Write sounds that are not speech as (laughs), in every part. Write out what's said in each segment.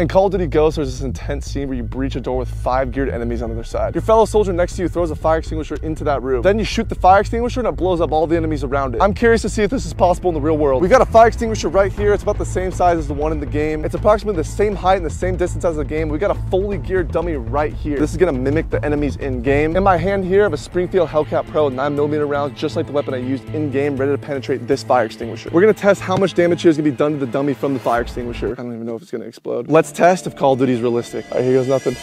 In Call of Duty Ghosts, there's this intense scene where you breach a door with five geared enemies on the other side. Your fellow soldier next to you throws a fire extinguisher into that room. Then you shoot the fire extinguisher and it blows up all the enemies around it. I'm curious to see if this is possible in the real world. We've got a fire extinguisher right here. It's about the same size as the one in the game. It's approximately the same height and the same distance as the game. We got a fully geared dummy right here. This is gonna mimic the enemies in game. In my hand here, I have a Springfield Hellcat Pro 9mm rounds, just like the weapon I used in game, ready to penetrate this fire extinguisher. We're gonna test how much damage here is gonna be done to the dummy from the fire extinguisher. I don't even know if it's gonna explode. Let's test if Call of Duty is realistic. All right, here goes nothing.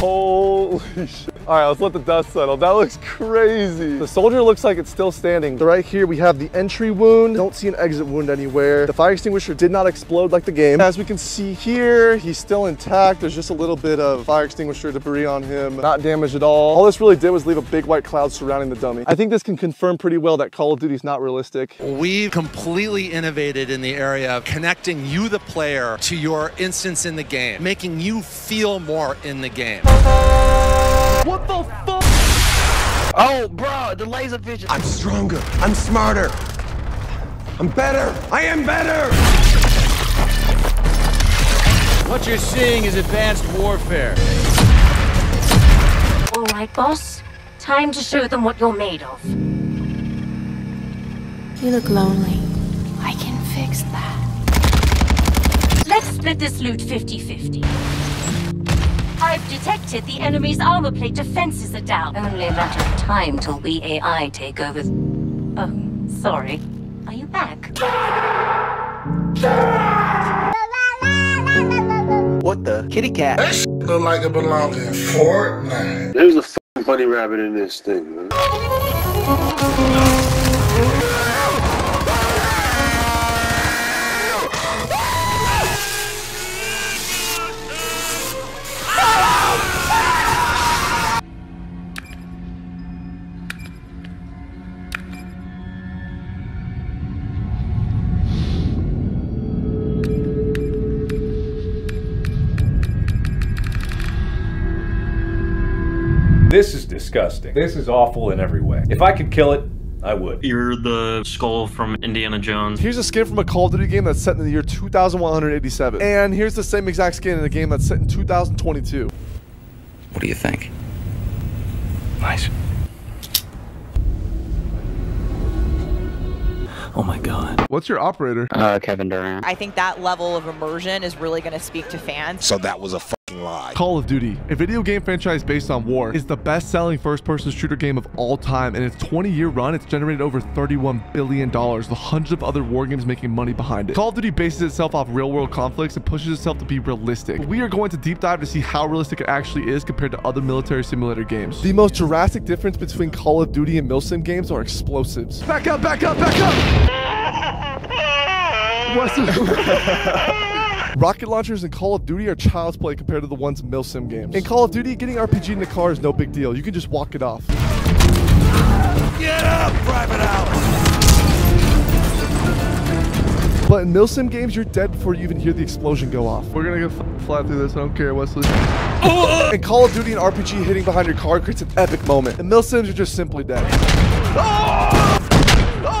Holy (laughs) shit. All right, let's let the dust settle. That looks crazy. The soldier looks like it's still standing. Right here, we have the entry wound. Don't see an exit wound anywhere. The fire extinguisher did not explode like the game. As we can see here, he's still intact. There's just a little bit of fire extinguisher debris on him. Not damaged at all. All this really did was leave a big white cloud surrounding the dummy. I think this can confirm pretty well that Call of Duty is not realistic. We've completely innovated in the area of connecting you, the player, to your instance in the game, making you feel more in the game. What the fuck? Oh, bro, the laser vision. I'm stronger. I'm smarter. I'm better. I am better. What you're seeing is advanced warfare. All right, boss. Time to show them what you're made of. You look lonely. I can fix that. Let's split this loot 50-50. I've detected the enemy's armor plate defenses are down. Only a matter of time till we AI take over. Oh, sorry. Are you back? What the? Kitty cat. This look like it belongs in Fortnite. There's a f***ing bunny rabbit in this thing, man. This is disgusting. This is awful in every way. If I could kill it, I would. You're the skull from Indiana Jones. Here's a skin from a Call of Duty game that's set in the year 2187. And here's the same exact skin in a game that's set in 2022. What do you think? Nice. Oh my god. What's your operator? Uh, Kevin Durant. I think that level of immersion is really going to speak to fans. So that was a fucking lie. Call of Duty, a video game franchise based on war, is the best-selling first-person shooter game of all time. In its 20-year run, it's generated over $31 billion, with hundreds of other war games making money behind it. Call of Duty bases itself off real-world conflicts and pushes itself to be realistic. We are going to deep dive to see how realistic it actually is compared to other military simulator games. The most drastic difference between Call of Duty and Milsim games are explosives. Back up, back up, back up! (laughs) What's (laughs) Rocket launchers in Call of Duty are child's play compared to the ones in Milsim games. In Call of Duty, getting RPG in the car is no big deal. You can just walk it off. Get up, Private Alex. But in Milsim games, you're dead before you even hear the explosion go off. We're gonna go f- flat through this. I don't care, Wesley. Uh! in Call of Duty, an RPG hitting behind your car creates an epic moment. In Milsims, you're just simply dead. Ah!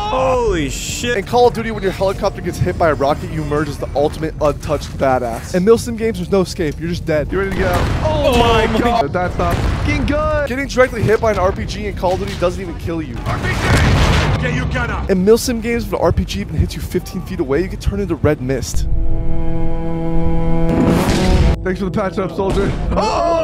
Holy shit. In Call of Duty, when your helicopter gets hit by a rocket, you emerge as the ultimate untouched badass. In Milsim games, there's no escape. You're just dead. You ready to get out? Oh, oh my god. That's not fucking good. Getting directly hit by an RPG in Call of Duty doesn't even kill you. RPG! Get your gun up. In Milsim games, if an RPG even hits you 15 feet away, you get turned into red mist. Thanks for the patch up, soldier. Oh! Oh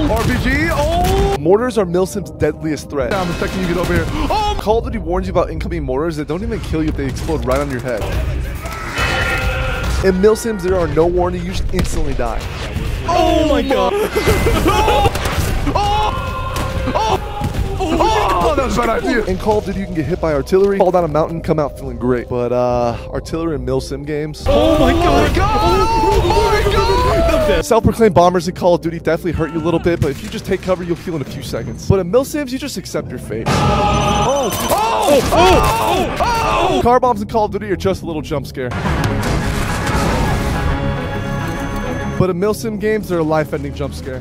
Oh! RPG! Oh! Mortars are Milsim's deadliest threat. I'm the second you get over here. Oh! Call of Duty warns you about incoming mortars that don't even kill you if they explode right on your head. In Milsims, there are no warning. You just instantly die. Oh, my oh god. (laughs) Oh, that was a bad idea. In Call of Duty, you can get hit by artillery, fall down a mountain, come out feeling great. But uh, artillery in Milsim games. Oh my god. Oh my god! Self-proclaimed bombers in Call of Duty definitely hurt you a little bit, but if you just take cover, you'll heal in a few seconds. But in Milsims, you just accept your fate. Oh! Oh! Oh! Oh! oh! Car bombs in Call of Duty are just a little jump scare. But in Milsim games, they're a life-ending jump scare.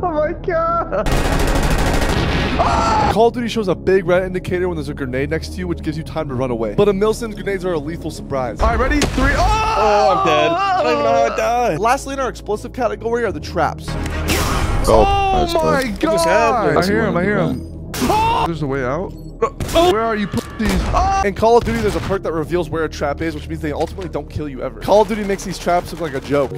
Oh! oh my god! (laughs) Call of Duty shows a big red indicator when there's a grenade next to you, which gives you time to run away. But a Milsim's, grenades are a lethal surprise. All right, ready? Three. Oh! Oh, I'm dead. I don't even know how I oh! died. Lastly, in our explosive category are the traps. Oh, Oh my just god! happened? I hear him, I hear him. Oh! There's a way out. Oh! Where are you, pussies? In Call of Duty, there's a perk that reveals where a trap is, which means they ultimately don't kill you ever. Call of Duty makes these traps look like a joke.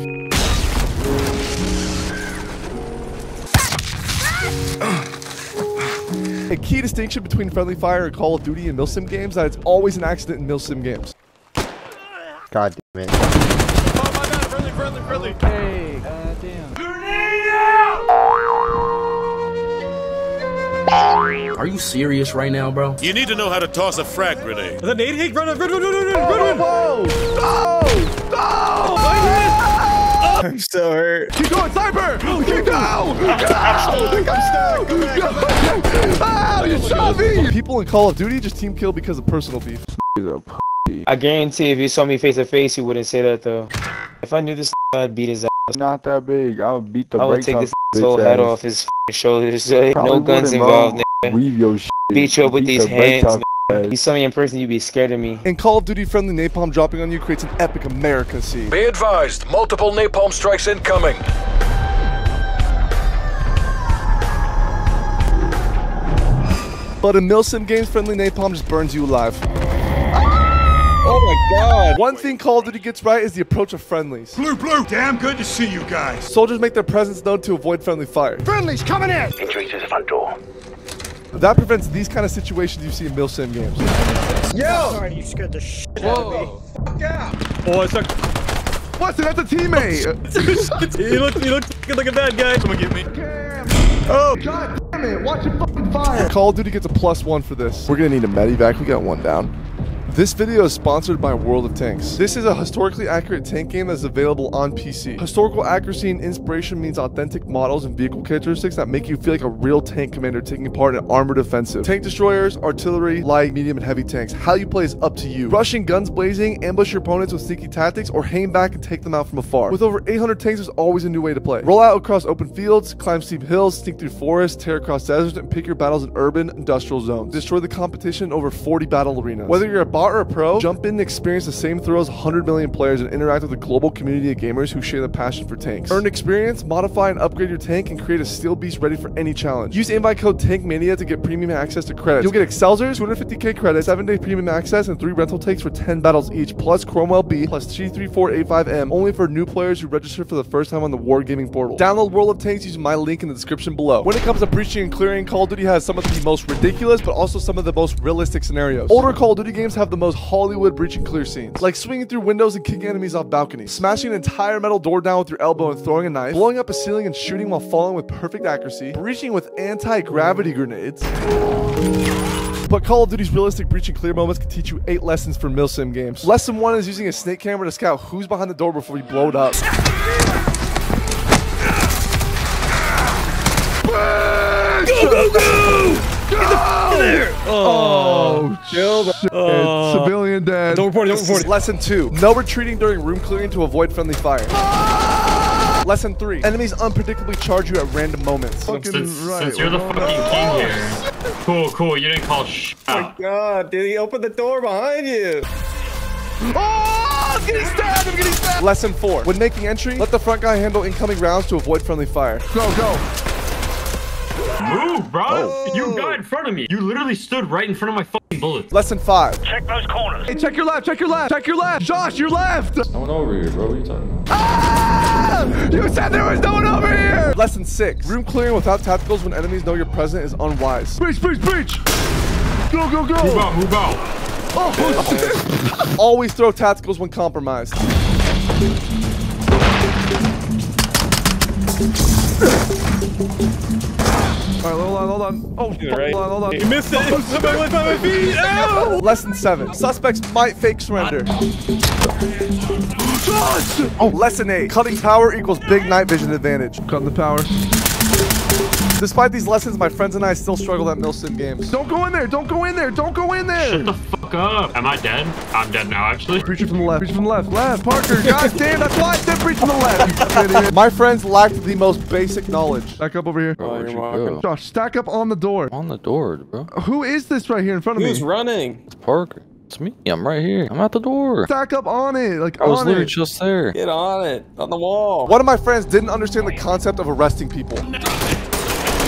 A key distinction between friendly fire and Call of Duty and Milsim games is that it's always an accident in Milsim games. God damn it. Friendly, friendly, friendly. Hey, uh, damn. Are you serious right now, bro? You need to know how to toss a frag grenade. The nade hit, run, run, run, run, run, run, run, run. Whoa! No! No! I'm so hurt. Keep going, sniper! Keep going! I think I'm stuck. Go back, go back. Ow, you shot me! People in Call of Duty just team kill because of personal beef. I guarantee if you saw me face to face, you wouldn't say that though. If I knew this, I'd beat his ass. Not that big. I would beat the I would take off this bitch whole head ass. off his shoulders. (laughs) Probably no guns involved. nigga. Weave your shit. Beat you up with Beat these the hands. Off nigga. your You saw me in person, you'd be scared of me. And Call of Duty, friendly napalm dropping on you creates an epic America scene. Be advised, multiple napalm strikes incoming. But in Milsim games, friendly napalm just burns you alive. Oh my god. One thing Call of Duty gets right is the approach of friendlies. Blue, blue, damn good to see you guys. Soldiers make their presence known to avoid friendly fire. Friendlies coming in. Entry to the front door. That prevents these kind of situations you see in Milsim games. Yo. Sorry, you scared the shit Whoa. Out of me. Fuck yeah. Oh, it's like, What's it? That's a teammate! (laughs) he looked, he looked like a bad guy. Someone get me. oh, god damn it! Watch your fucking fire! Call of Duty gets a plus one for this. We're gonna need a medivac. We got one down. This video is sponsored by World of Tanks. This is a historically accurate tank game that's available on PC. Historical accuracy and inspiration means authentic models and vehicle characteristics that make you feel like a real tank commander taking part in armored offensive. Tank destroyers, artillery, light, medium, and heavy tanks. How you play is up to you. Rushing guns blazing, ambush your opponents with sneaky tactics, or hang back and take them out from afar. With over 800 tanks, there's always a new way to play. Roll out across open fields, climb steep hills, sneak through forests, tear across deserts, and pick your battles in urban, industrial zones. Destroy the competition in over 40 battle arenas. Whether you're a bot a pro, jump in and experience the same thrills as 100 million players and interact with a global community of gamers who share the passion for tanks. Earn experience, modify and upgrade your tank, and create a steel beast ready for any challenge. Use invite code TANKMANIA to get premium access to credits. You'll get Excelsiors, 250k credits, 7-day premium access, and 3 rental takes for 10 battles each, plus Cromwell B, plus T-34-85M, only for new players who register for the first time on the Wargaming portal. Download World of Tanks using my link in the description below. When it comes to breaching and clearing, Call of Duty has some of the most ridiculous, but also some of the most realistic scenarios. Older Call of Duty games have the most Hollywood breach and clear scenes, like swinging through windows and kicking enemies off balconies, smashing an entire metal door down with your elbow and throwing a knife, blowing up a ceiling and shooting while falling with perfect accuracy, breaching with anti-gravity grenades. But Call of Duty's realistic breach and clear moments can teach you eight lessons for milsim games. Lesson one is using a snake camera to scout who's behind the door before you blow it up. Go, go, go! Get the there! Oh, Kill the- shit. Oh. Civilian dead. Don't report it, don't report it. Lesson two. No retreating during room clearing to avoid friendly fire. Lesson three. Enemies unpredictably charge you at random moments. Since, since you're the fucking king here. Cool, cool. You didn't call sh oh out. God, did he open the door behind you? Oh, I'm getting stabbed, I'm getting stabbed. Lesson four. When making entry, let the front guy handle incoming rounds to avoid friendly fire. Go, go. Move, bro. You got in front of me. You literally stood right in front of my fucking bullets. Lesson five. Check those corners. Hey, check your left, check your left, check your left. Josh, your left. No one over here, bro. What are you talking about? Ah! You said there was no one over here. Lesson six. Room clearing without tacticals when enemies know you're present is unwise. Breach, breach, breach. Go, go, go. Move out, move out. Oh, (laughs) Always throw tacticals when compromised. All right, hold on, hold on. Oh, right. hold on, hold on. You missed it. (laughs) Somebody went by my feet. Ow! (laughs) Lesson seven. Suspects might fake surrender. Oh, lesson eight. Cutting power equals big night vision advantage. Cutting the power. Despite these lessons, my friends and I still struggle at Milsim games. Don't go in there. Don't go in there. Don't go in there. Shut the fuck fuck up. Am I dead? I'm dead now, actually. Preacher from the left. Preacher from the left. Left. Parker. (laughs) God damn, that's why I said preach from the left. My friends lacked the most basic knowledge. Back up over here. Oh, you're welcome. Josh, stack up on the door. On the door, bro. Who is this right here in front of Who's me? Who's running? It's Parker. It's me. I'm right here. I'm at the door. Stack up on it. Like I was literally it. just there. Get on it. On the wall. One of my friends didn't understand the concept of arresting people.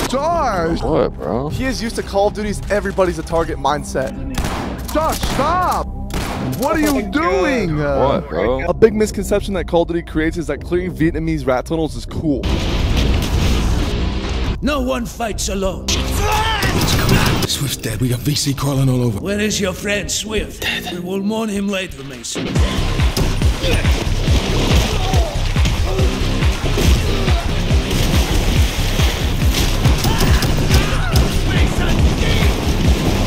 Josh! What, bro? He is used to Call of Duty's everybody's a target mindset. Josh, stop! What are you doing? Uh, What, bro? A big misconception that Call of Duty creates is that clearing Vietnamese rat tunnels is cool. No one fights alone. Swift's dead. We got VC crawling all over. Where is your friend Swift? Dead. We will mourn him later, Mason.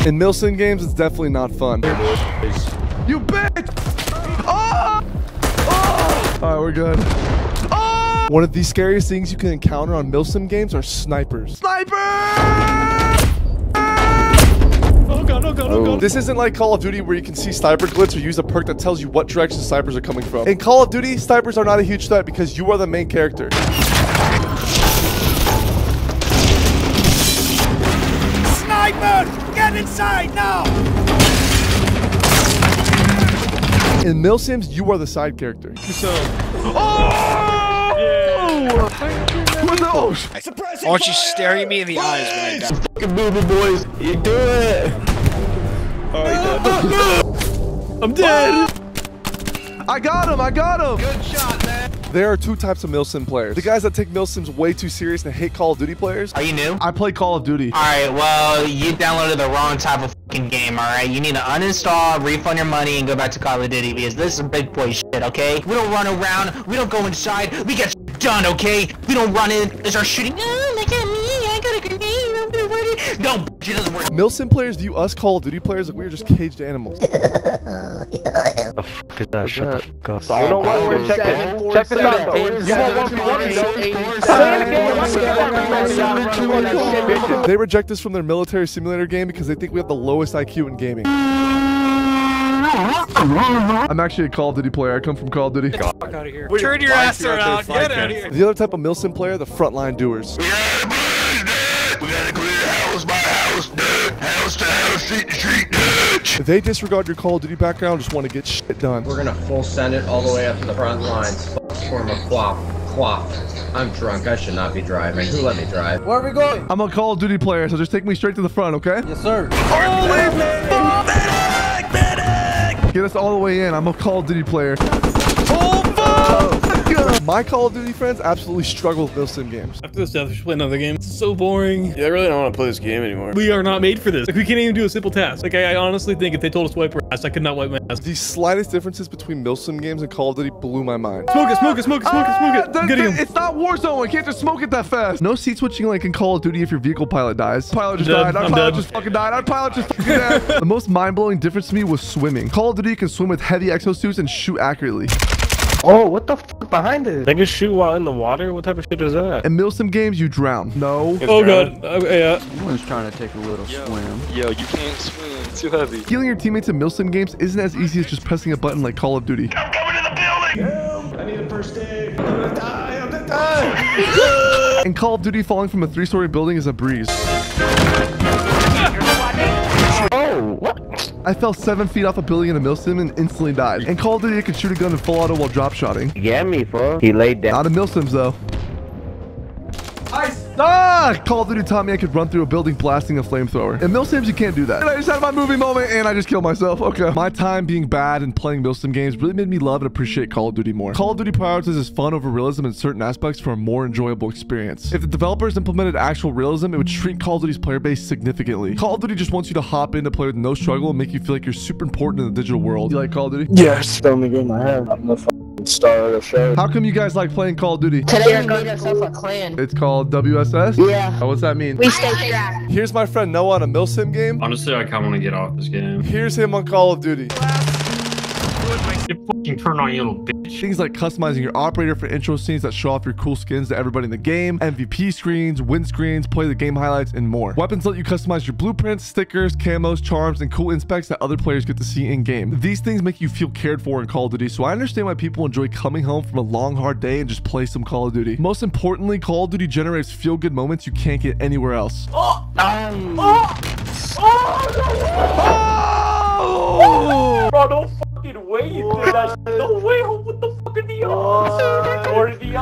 In Milsim games, it's definitely not fun. You bitch! Oh! Oh! All right, we're good. Oh! One of the scariest things you can encounter on Milsim games are snipers. Sniper! Oh god, oh god, oh god. This isn't like Call of Duty where you can see sniper glitch or use a perk that tells you what direction snipers are coming from. In Call of Duty, snipers are not a huge threat because you are the main character. Sniper! Get inside now! In Milsims, you are the side character. So. Oh! What the- oh, sh- I want you staring me in the eyes when I die. Fucking boo boo boys. You do it. I'm dead. I got him. I got him. Good shot, man. There are two types of Milsim players. The guys that take Milsims way too serious and hate Call of Duty players. Are you new? I play Call of Duty. Alright, well, you downloaded the wrong type of fucking game, alright? You need to uninstall, refund your money, and go back to Call of Duty because this is big boy shit, okay? We don't run around, we don't go inside, we get done, okay? We don't run in and start shooting. Ah! No, bitch, it doesn't work. Milsim players view us Call of Duty players like we are just caged animals. (laughs) the Fuck is that? Shut the fuck up. You know what? We're checking. Check this out. though. You want one for one? They reject us from their military simulator game because they think we have the lowest IQ in gaming. I'm actually a Call of Duty player. I come from Call of Duty. Get the Fuck out of here. Turn your ass around. Get out of here. The other type of Milsim player, the frontline doers. They disregard your Call of Duty background, just want to get shit done. We're gonna full send it all the way up to the front lines. Form a quap. Quap. I'm drunk. I should not be driving. Who let me drive? Where are we going? I'm a Call of Duty player, so just take me straight to the front, okay? Yes, sir. Get us all the way in. I'm a Call of Duty player. My Call of Duty friends absolutely struggle with Milsim games. After this death, we should play another game. It's so boring. Yeah, I really don't want to play this game anymore. We are not made for this. Like, we can't even do a simple task. Like, I, I honestly think if they told us to wipe our ass, I could not wipe my ass. The slightest differences between Milsim games and Call of Duty blew my mind. Smoke it, smoke it, smoke it, smoke it, smoke it. Ah, I'm getting him. It's not Warzone. I can't just smoke it that fast. No seat switching like in Call of Duty if your vehicle pilot dies. Pilot just died. Our I'm pilot dead. just fucking died. Our pilot just fucking died. (laughs) the most mind-blowing difference to me was swimming. Call of Duty can swim with heavy exosuits and shoot accurately. Oh, what the fuck behind it? They can shoot while in the water? What type of shit is that? In Milsim games, you drown. No. Oh god. Okay, oh, yeah. Someone's trying to take a little swim. Yo, you can't swim. It's too heavy. Healing your teammates in Milsim games isn't as easy as just pressing a button like Call of Duty. I'm coming to the building! Help! I need a first aid. I'm gonna die. I'm gonna die. In Call of Duty, falling from a three-story building is a breeze. I fell seven feet off a building in a Milsim and instantly died. In Call of Duty, could shoot a gun in full auto while drop shotting. Get me, fool. He laid down. Not in Milsims, though. Ah! Call of Duty taught me I could run through a building blasting a flamethrower. In Milsims, you can't do that. And I just had my movie moment and I just killed myself. Okay. My time being bad and playing Milsim games really made me love and appreciate Call of Duty more. Call of Duty prioritizes fun over realism in certain aspects for a more enjoyable experience. If the developers implemented actual realism, it would shrink Call of Duty's player base significantly. Call of Duty just wants you to hop in to play with no struggle and make you feel like you're super important in the digital world. Do you like Call of Duty? Yes. The only game I have. I'm the star of the show. How come you guys like playing Call of Duty? Today we made ourselves a clan. It's called WSS? Yeah. Oh, what's that mean? We stay trapped. Here's my friend Noah on a Milsim game. Honestly, I kind of want to get off this game. Here's him on Call of Duty. You fucking turn on, you little bitch. Things like customizing your operator for intro scenes that show off your cool skins to everybody in the game, MVP screens, win screens, play the game highlights, and more. Weapons let you customize your blueprints, stickers, camos, charms, and cool inspects that other players get to see in game. These things make you feel cared for in Call of Duty, so I understand why people enjoy coming home from a long, hard day and just play some Call of Duty. Most importantly, Call of Duty generates feel good moments you can't get anywhere else. Oh! Oh! Oh! Bro, no fucking way you did that shit. No way. What the fuck are the odds? What are the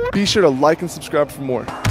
odds. Be sure to like and subscribe for more. Double